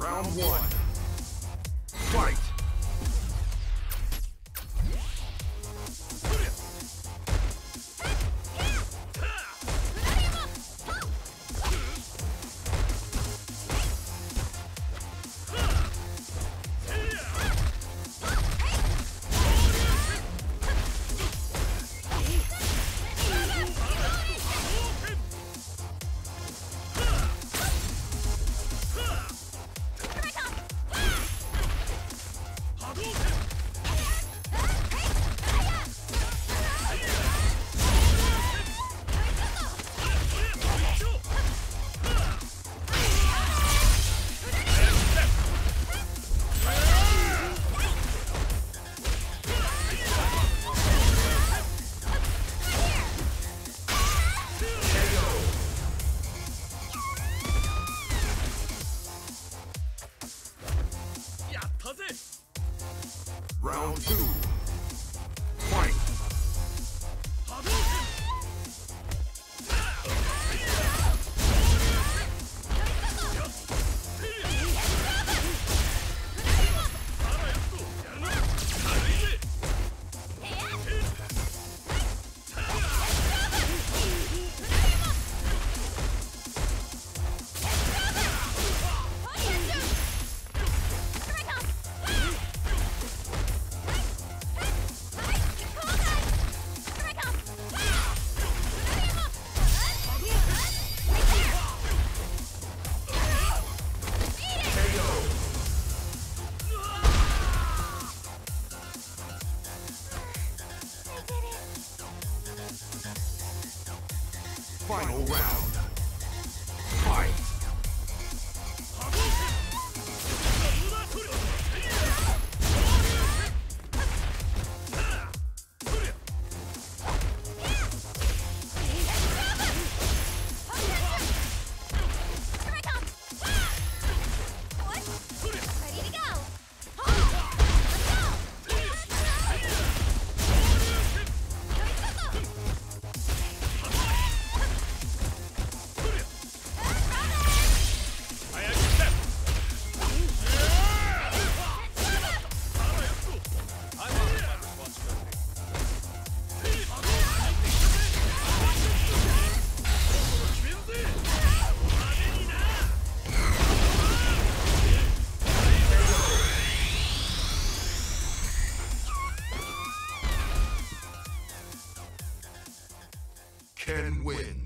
Round one. Fight! Round two. Final round. Ken wins.